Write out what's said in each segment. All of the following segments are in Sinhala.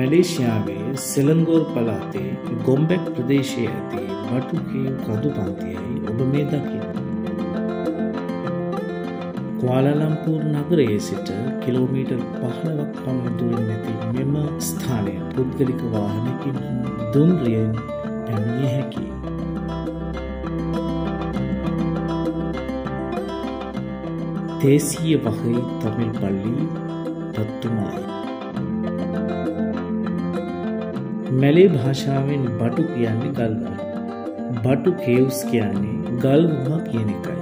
මැලේෂයාවේ සෙලංගෝර් පලාතේ ගොම්බැක් ප්‍රදේශය ඇති බටුකීම් කඳු පන්තියයි ඔබ මේ දකින්න. ක්වාලලම්පූර් නගරයේ සිට කිලෝමීටර් පහළවක් පමණදුවෙන් නැති මෙම ස්ථානය පුද්ගලික වාහනකින් දුම්රියෙන් පැමිණිය හැකියි. தேசிய வகை தமிழ் பள்ளி பத்துமாய் මැලේ භාෂාවෙන් බටු කියන්නේ ගල්වල. බටු කේව්ස් කියන්නේ ගල්වුහා කියන එකයි.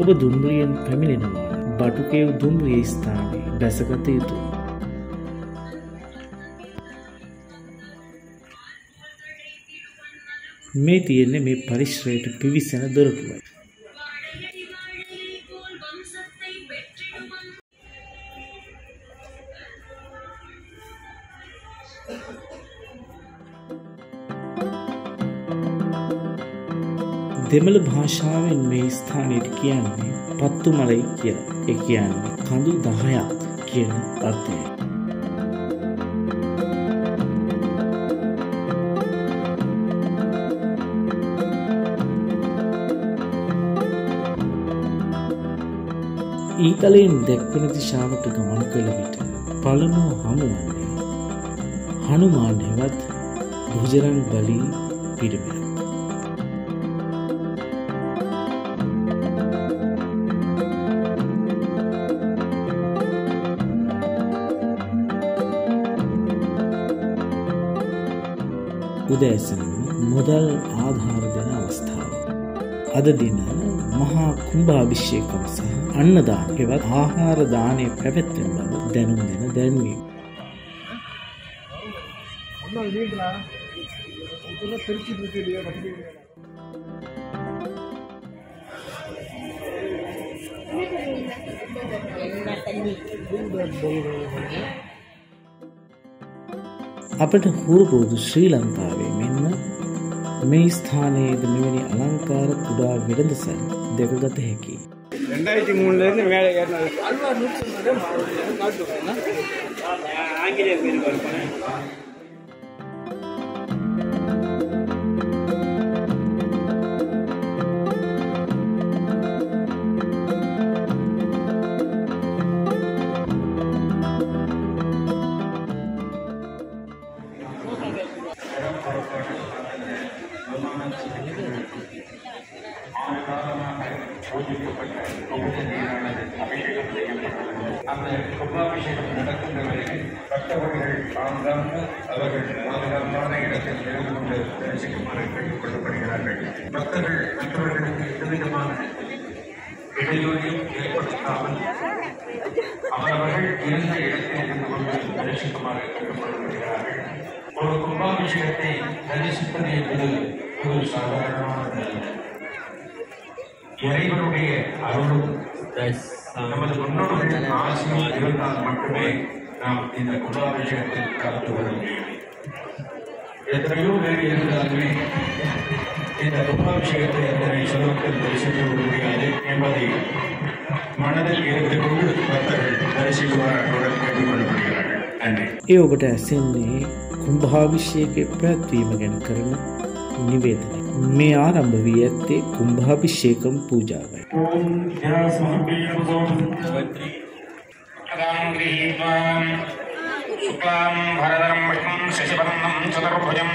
ඔබ දුම්රියෙන් පැමිණෙනවා බටුකේව් දුම්රිය ස්ථානයේ බැසගත යුතුයි. මේ තියෙන්නේ මේ පරිශ්‍රයට පිවිසෙන දොරටුවයි. දෙමළ භාෂාවෙන් මේ ස්ථානයට කියන්නේ පත්තු මලයි කිය එක කියන්නේ කඳු දහයක් කියන අර්ථය. ඊතලයෙන් දැක්වෙන දිශාවට ගමන් කළ විට පළමුුව හමුවන්නේ හනුමාන් හෙවත් බුජරන් බලී පිරිමිය. උදෑසනම මුදල් ආධාර දෙන අවස්ථාව. අද දින මහා කුම්භාභිෂ්‍යකම සහ අන්නදාන හෙවත් ආහාර දානය පැවැත්වෙන බව දැනුම් දෙන දැන්වීම. අපට හුරුපුරුදු ශ්‍රී ලංකාවේ මෙන්ම මේ ස්ථානයේද මෙවැනි අලංකාර කුඩා වෙළඳසැල් දෙකගත හැකි. ரெண்டாயிரத்தி மூணுல இருந்து மேலே ஏறினது ஆங்கிலேயர் அந்த கும்பாபிஷேகம் நடக்கின்ற வரையில் பக்தவர்கள் தாங்க அவர்கள் பாதுகாப்பான இடத்தில் இருந்து கொண்டு தரிசிக்குமாறு கேட்டுக்கொள்ளப்படுகிறார்கள். பக்தர்கள் மற்றவர்களுக்கு எந்தவிதமான இடையூறையும் ஏற்படுத்தாமல் அவரவர்கள் இருந்த இடத்தில் இருந்து கொண்டு தரிசிக்குமாறு கேட்டுக்கொள்ளப்படுகிறார்கள். ஒரு கும்பாபிஷேகத்தை தரிசிப்பது என்பது ஒரு சாதாரணமானது அல்ல இறைவனுடைய அருளும். நமது முன்னோர்கள் ஆசியும் இருந்தால் மட்டுமே நாம் இந்த கும்பாபிஷேகத்தில் கலந்து கொள்ள முடியும் எத்தனையோ பேர் இருந்தாலுமே இந்த கும்பாபிஷேகத்தை எத்தனை சுலபத்தில் தரிசித்து விட முடியாது என்பதை மனதில் இருந்து கொண்டு பக்தர்கள் தரிசிக்குமாறு அன்புடன் கேட்டுக்கொள்ளப்படுகிறார்கள் நன்றி ඒ ඔබට ඇසෙන්නේ කුම්භාවිශ්‍යයක පැත්වීම ගැන කරන නිවේදනය. में आरंभ वियते कुंभाभिषेक पूजा शशिवर्णं चतुर्भुजं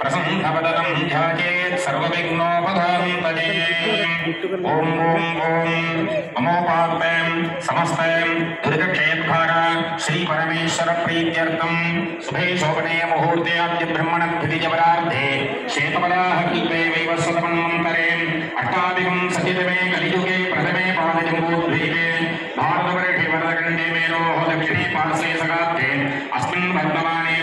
प्रसन्नवदनं ध्यायेत् सर्वविघ्नोपधान्तये। ॐ ॐ ॐ ममोपात्तं समस्तं दुर्गक्षेत्भारा श्रीपरमेश्वरप्रीत्यर्थं शुभे शोभने मुहूर्ते अद्य ब्रह्मणद्वितीयपरार्धे श्वेतपदाः कल्पे वैवस्वतमन्वन्तरे अष्टाधिकं सतितमे कलियुगे प्रथमे पादजम्बूद्वीपे भारतवर्षे वरदखण्डे मेरोः दक्षिणे पार्श्वे सगाब्दे अस्मिन् वर्तमाने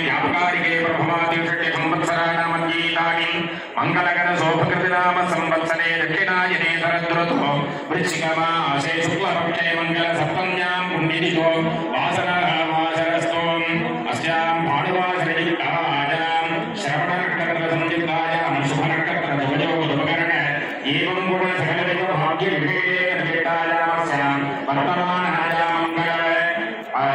త్రయంబకే బ్రహ్మాదిషటి సంవత్సరాణమన్యీతాని మంగళగణ సోపకృతి నామ సంవత్సరే దక్షిణాయనే శరద్రుతో వృశ్చికమాసే శుక్లపక్షే మంగళ సప్తమ్యాం పుణ్యనితో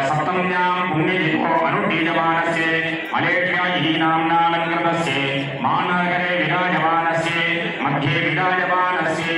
സപ്തമ്യാം പുണ്യലിപ്പോ അനുദ്ദീയമാനസ്യ മലേഷ്യ ഇതി നാംനാലങ്കൃതസ്യ മാനഗരെ വിരാജമാനസ്യ മധ്യേ വിരാജമാനസ്യ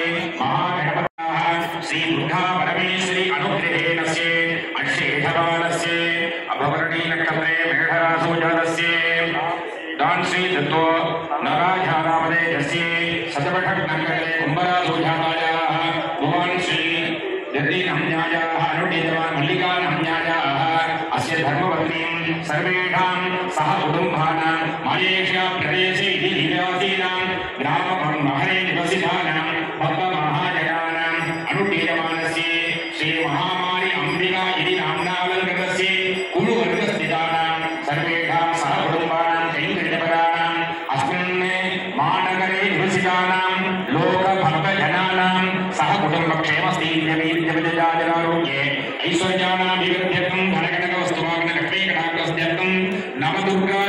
Africa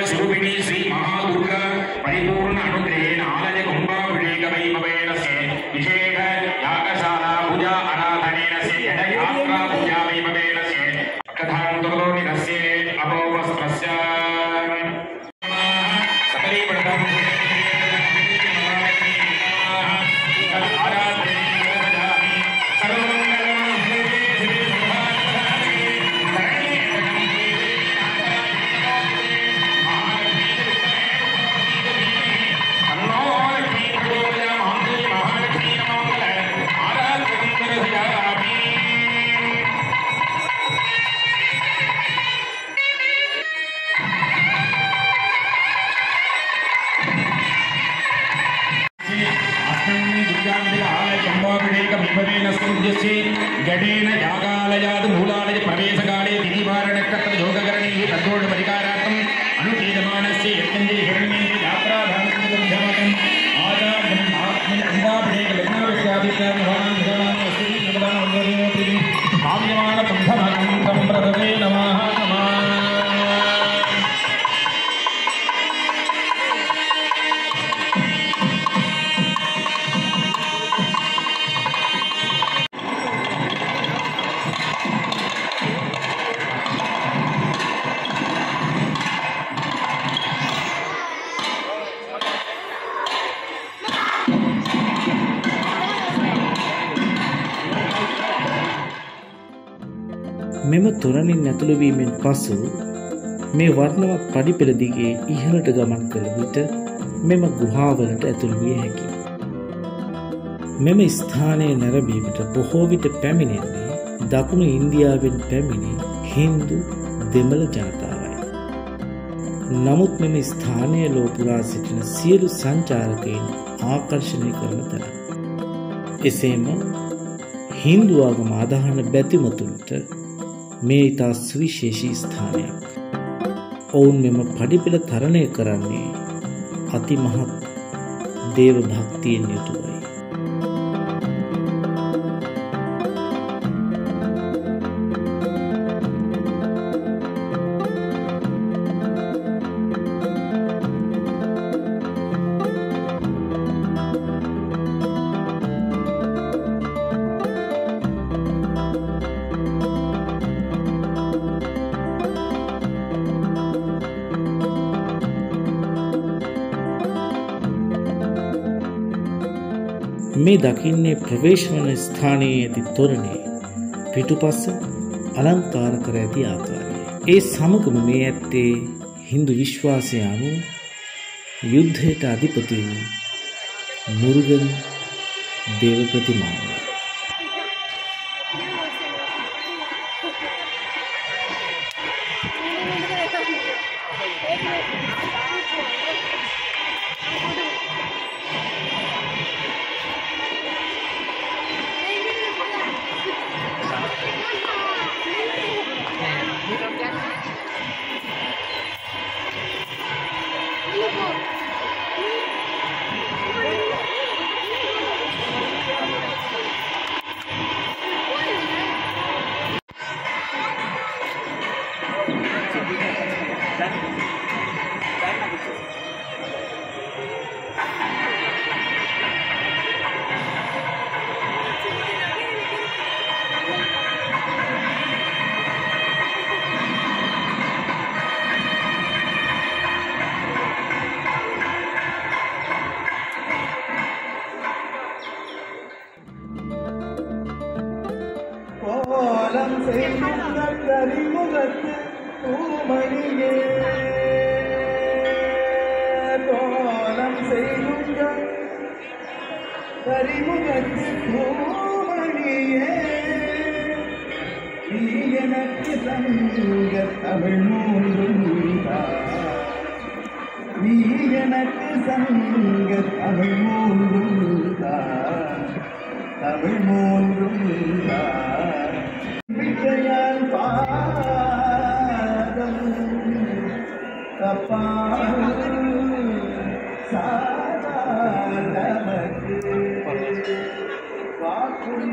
පසු මේ වර්ණවත් පඩිපෙළ දිගේ ඉහළට ගමන් කළ විට මෙම ගුහාවලට ඇතුළු විය හැකියි. මෙම ස්ථානය නැරඹීමට බොහෝ විට පැමිණෙන්නේ දකුණු ඉන්දියාවෙන් පැමිණි හින්දු දෙමළ ජනතාවයි. නමුත් මෙම ස්ථානය ලෝපුරා සිටින සියලු සංචාරකයින් ආකර්ශණය කරන තැන. එසේම හින්දුවාගම අදහන බැතිමතුන්ට මේ ඉතා සුවිශේෂී ස්ථානයක්. ඔවුන් මෙම පඩිපෙළ තරණය කරන්නේ අතිමහත් දේව භක්තියෙන් යුතුවයි. මේ දකින්නේ ප්‍රවේශවන ස්ථානයේ ඇති තොරණේ පිටුපස අලංකාර කර ඇති ආකාරය. ඒ සමගම මේ ඇත්තේ හින්දු විශ්වාසය අනුව යුද්ධයට අධිපති වූ මුරුගන් දේව ප්‍රතිමාව. கோலம் செய்துள்ள பூமணியே கோலம் செய்துள்ள கரிமுகத்து பூமணியே நீ எனக்கு தங்க தமிழ் மூன்றும் நீ எனக்கு சங்க தமிழ் மூன்றும் தமிழ் மூன்றும் தப்பால் சாதாரணமக்கு வாக்கும்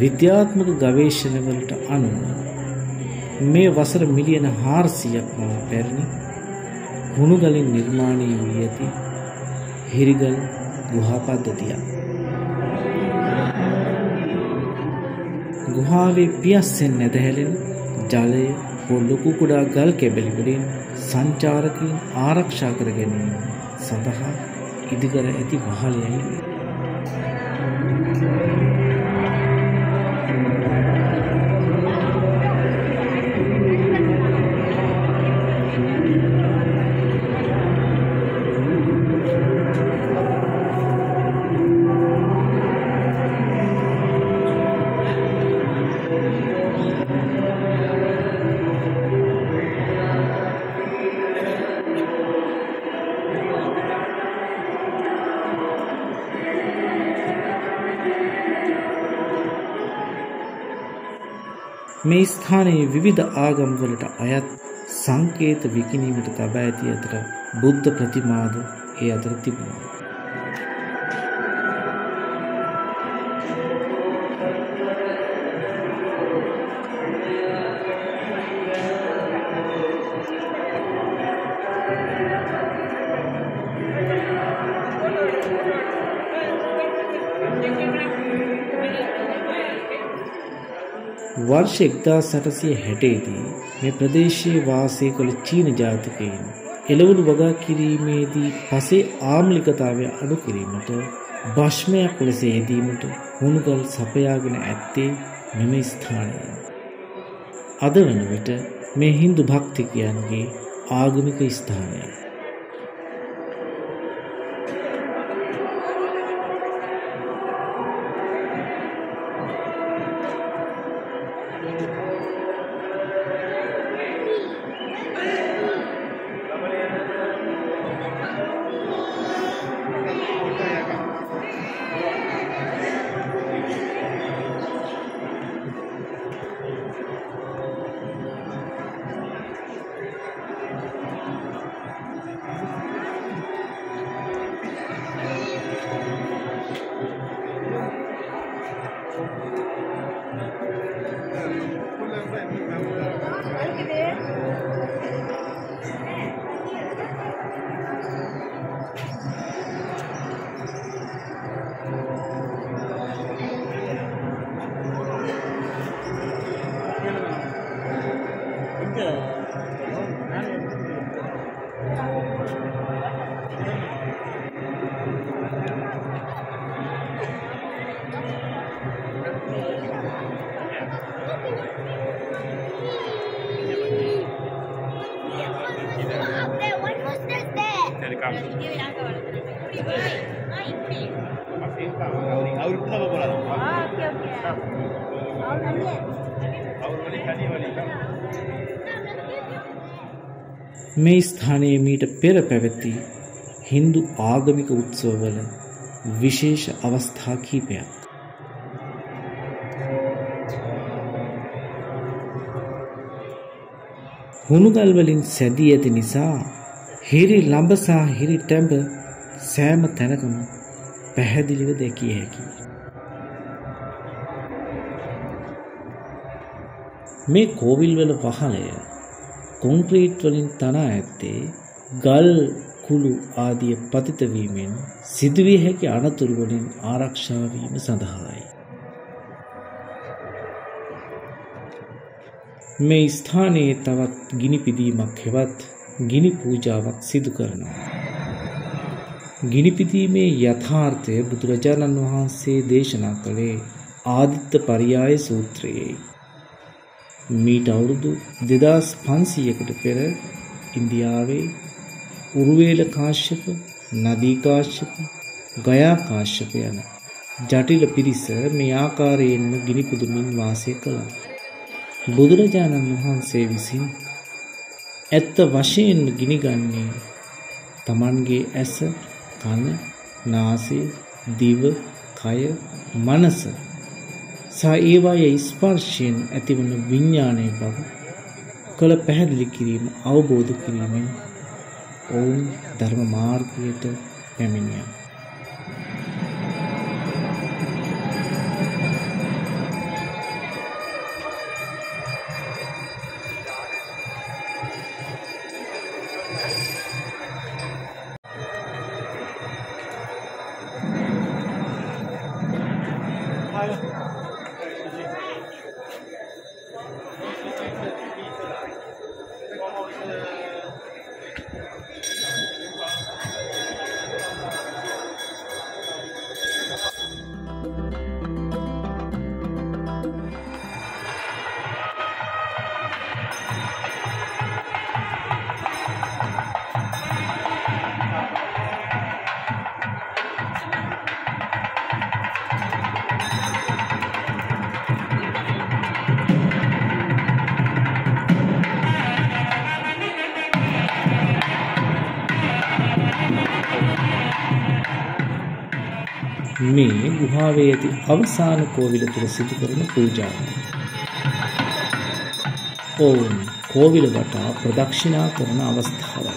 විද්‍යාත්මක ගවේෂණවලට අනුව මේ වසර මිලියන 400ක් පමණ පැරණි හුණුගලින් නිර්මාණය වී ඇති හිරිගල් ගුහා පද්ධතියක්. ගුහාවේ පියස්සෙන් නැදහැලෙන ජලය හෝ ලොකු කුඩා ගල් කැබලි වලින් සංචාරකයන් ආරක්ෂා කර ගැනීම සඳහා ඉදිකර ඇති වහලයයි මේ ස්ථානයේ විවිධ ආගම්වලට අයත් සංකේත විකිණීමට තබා ඇති අතර බුද්ධ ප්‍රතිමාද ඒ අතර තිබුණා. වර්ෂ එක්දා සටසිය හැටේදී මේ ප්‍රදේශයේ වාසය කළ චීන ජාතිකයින් එළවලු වගා කිරීමේදී පසේ ආම්ලිකතාවය අඩු කිරීමට භශ්මයක් ලෙස යෙදීමට හුණුගල් සපයාගෙන ඇත්තේ මෙම ස්ථානය. අද වන විට මේ හින්දු භක්තිකයන්ගේ ආගමික ස්ථානය. මේ ස්ථානයේ මීට පෙර පැවැති හින්දු ආගමික උත්සවවල විශේෂ අවස්ථා කීපයක්. හුණුගල් වලින් සැදී ඇති නිසා හිරි ලඹසා හිරි ටැඹ සෑම තැනකම පැහැදිලිව දැකිය හැකියි. මේ කෝවිල්වල වහලය කොන්ක්‍රීට් වලින් තනා ඇත්තේ ගල් කුළු ආදිය පතිත වීමෙන් සිදුවිය හැකි අනතුරු වලින් ආරක්ෂා වීම සඳහායි. මේ ස්ථානයේ තවත් ගිනි පිදීමක් හෙවත් ගිනි පූජාවක් සිදු කරනවා. ගිනි පිදීමේ යථාර්ථය බුදුරජාණන් වහන්සේ දේශනා කළේ ආදිත්ත පරියාය සූත්‍රයේ. මීට අවුරුදු දෙදස් පන්සීයකට පෙර ඉන්දියාවේ උරුවේල කාශ්‍යප නදීකාශ්‍යප ගයාකාශ්‍යප යන ජටිල පිරිස මේ ආකාරයෙන්ම ගිනිපුදුමින් වාසය කළා. බුදුරජාණන් වහන්සේ විසින් ඇත්ත වශයෙන්ම ගිනිගන්නේ තමන්ගේ ඇස කන නාසය දිව කය මනස සහ ඒවායේ ස්පර්ශයෙන් ඇතිවන විඤ්ඥානය බව කළ පැහැදිලි කිරීම අවබෝධ කිරීමෙන් ඔවුන් ධර්ම මාර්ගයට පැමිණිය. මේ ගුහාවේ ඇති අවසාන කෝවිල තුළ සිදු කරන පූජාව. ඔවුන් කෝවිල වටා ප්‍රදක්ෂිනා කරන අවස්ථාවයි.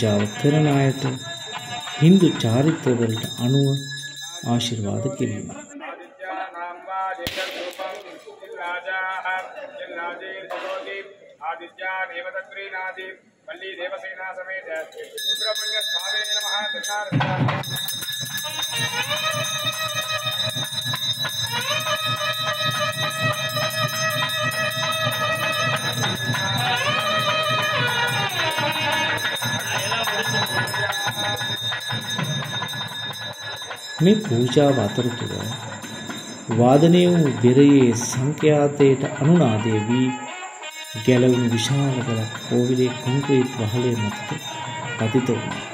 පූජාව කරන අයට හින්දු චාරිත්‍රවලට අනුව ආශිර්වාද මේ පූජාව අතරතුර වාදනය වූ බෙරයේ සංඛ්‍යාතයට අනුනාදය වී ගැලවුණු විශාල ගලක් කෝවිලේ කොන්ක්‍රීට් වහලේ මතට පතිත වුණා.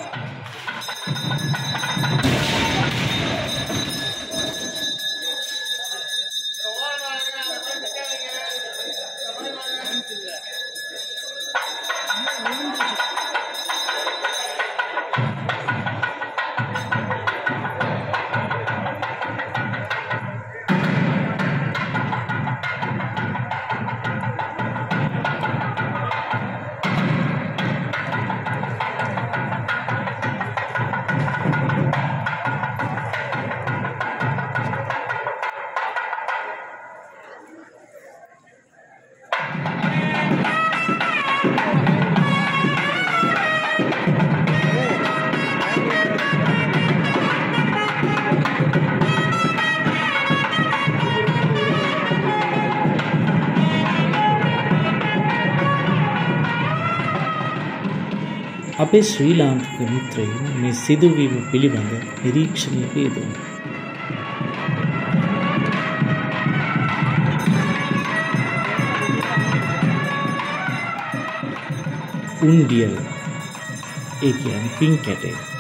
අපේ ශ්‍රී ලාංකික මිත්‍රයින් මේ සිදුවීම පිළිබඳ නිරීක්ෂණයක යෙදුණා. උන්ඩියල් ඒ කියන්නේ පින් කැටේ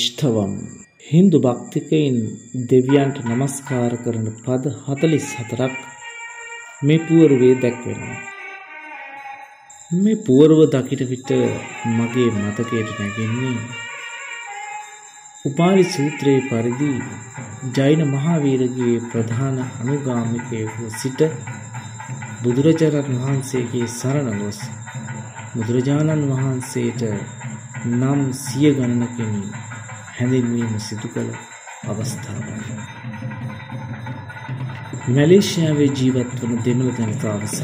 කුමාරෂ්ඨවම් හින්දු භක්තිකයින් දෙවියන්ට නමස්කාර කරන පද 44ක් මේ පුවරුවේ දැක්වෙනවා. මේ පුවරුව දකිට විට මගේ මතකයට නැගෙන්නේ උපාලි සූත්‍රයේ පරිදි ජෛන මහාවීරගේ ප්‍රධාන අනුගාමිකයෙකු සිට බුදුරජාණන් වහන්සේගේ සරණ ගොස් බුදුරජාණන් වහන්සේට නම් සිය ගණනකින් හැඳින්වීම සිදු කළ අවස්ථාවයි. මැලේසියාවේ ජීවත් වන දෙමළ ජනතාව සහ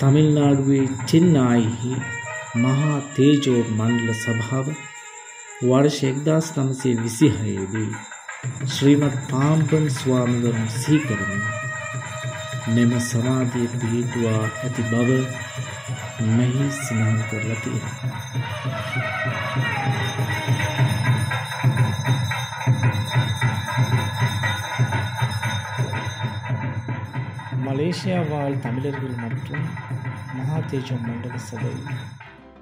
තමිල්නාඩුවේ චෙන්නායිහි මහා තේජෝ මණ්ඩල සභාව වර්ෂ එක්දස් නමසේ විසිහයේදී ශ්‍රීමත් පාම්පන් ස්වාමිවරුන් සීකරමින් මෙම සමාධිය පිහිටුවා ඇති බව මෙහි සඳහන් කරලා තියෙනවා. மலேசியா வாழ் தமிழர்கள் மற்றும் மகாதேஜம் மண்டல சபை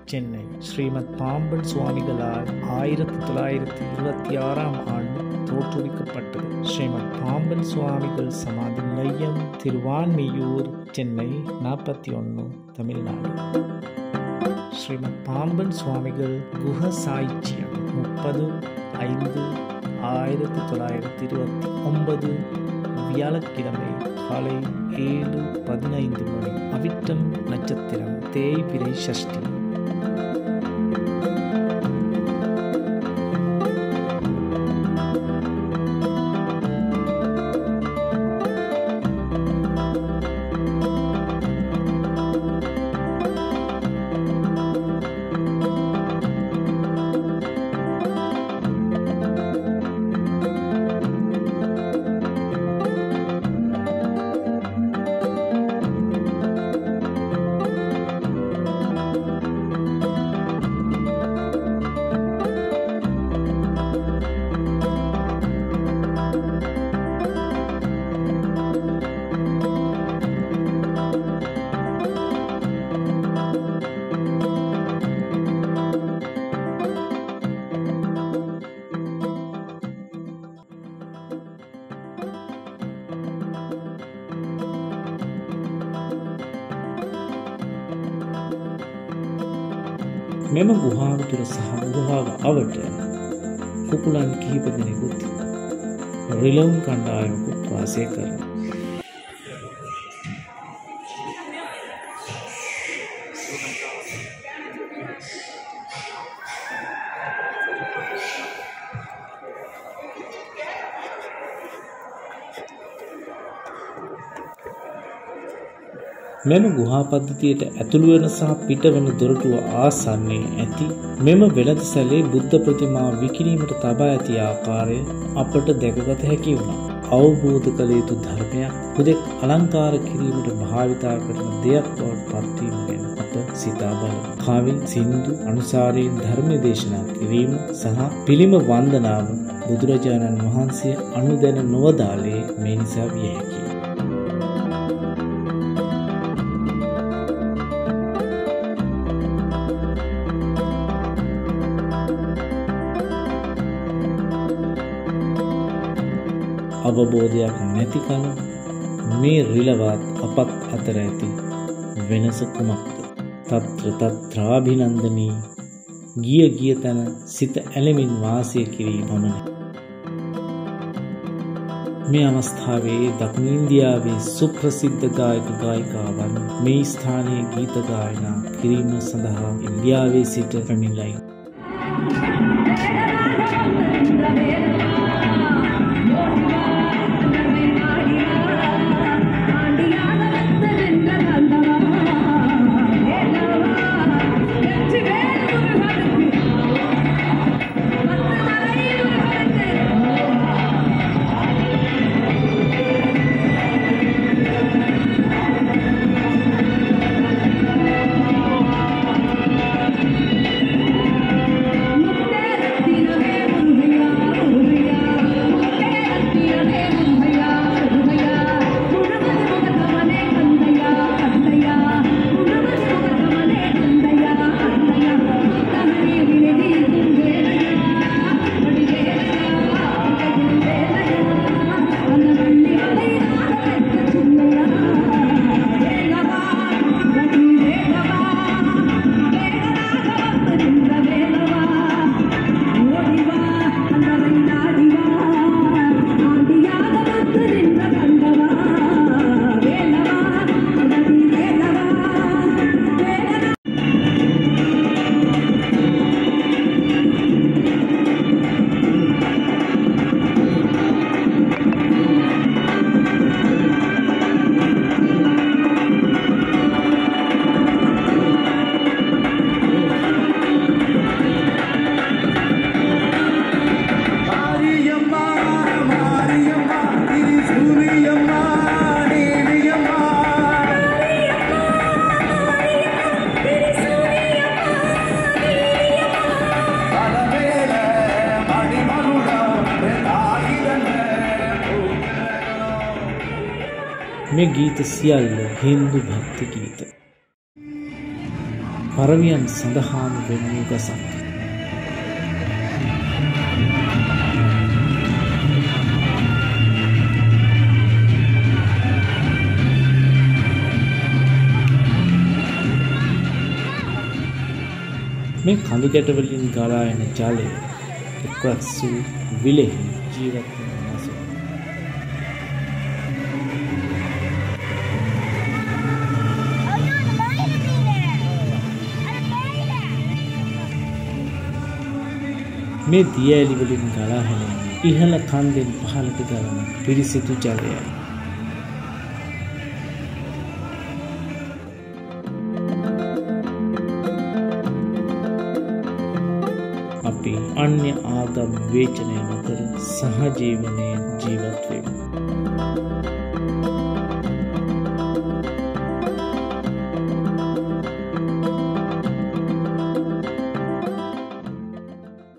சென்னை. ஸ்ரீமத் பாம்பன் சுவாமிகளால் ஆயிரத்தி தொள்ளாயிரத்தி இருபத்தி ஆறாம் ஆண்டு தோற்றுவிக்கப்பட்டது. ஸ்ரீமத் பாம்பன் சுவாமிகள் சமாதி மையம் திருவான்மியூர் சென்னை நாற்பத்தி ஒன்று தமிழ்நாடு. ஸ்ரீமத் பாம்பன் சுவாமிகள் குஹ சாய்ச்சியம் முப்பது ஐந்து ஆயிரத்தி தொள்ளாயிரத்தி இருபத்தி ஒன்பது வியாழக்கிழமை காலை ஏழு பதினைந்து மணி. அவிட்டம் நட்சத்திரம் தேய்பிரை சஷ்டி මෙම ගුහාව තුළ සහ ගුහාව අවට කුකුලන් කිහිප දෙනෙකුත් රිලවුන් කණ්ඩායමකුත් වාසය කරන. මෙම ගුහා පද්ධතියට ඇතුළු වන සහ පිටවන දොරටුව ආසන්නයේ ඇති මෙම වෙළඳ සැලේ බුද්ධ ප්‍රතිමා විකිණීමට තබා ඇති ආකාරය අපට දැකගත හැකි වුණා. අවබෝධ කළ යුතු ධර්මයක් හුදෙක් අලංකාර කිරීමට භාවිතා කරන දෙයක් බවට පත්වීම ගැන අප සිතා බලමු. කවි, සින්දු අනුසාරයෙන් ධර්ම දේශනා කිරීම සහ පිළිම වන්දනාව බුදුරජාණන් වහන්සේ අනුදැන නොවදාලේ මේ නිසා විය හැකියි. අවබෝධයක් නැති කල මේ රිලවත් අපත් අතර ඇති වෙනස කුමක්ද? තත්‍ර තත්‍රාභිනන්දනී ගිය ගිය තැන සිත ඇලෙමින් වාසය කිරී පමණි මේ අවස්ථාවේ දකුණු ඉන්දියාවේ සුප්‍රසිද්ධ ගායක ගායිකාවන් මේ ස්ථානයේ ගීත ගායනා කිරීම සඳහා ඉන්දියාවේ සිට පැමිණිලයි. Thank සියල්ල හින්දු භක්ති ගීත. පරවියන් සඳහාම වෙන් වූ ගසක්. මේ කඳු ගැටවලින් ගලා එන ජලය එක්රත් වූ විලෙහි ජීවත් වන මසු. මේ දියඇලි වලින් ගලා හැලෙන්නේ ඉහළ කන්දෙන් පහළට ගලන පිරිසිදු ජලයයි. අපි අන්‍ය ආගම් විවේචනය නොකර සහජීවනයෙන් ජීවත් වෙමු.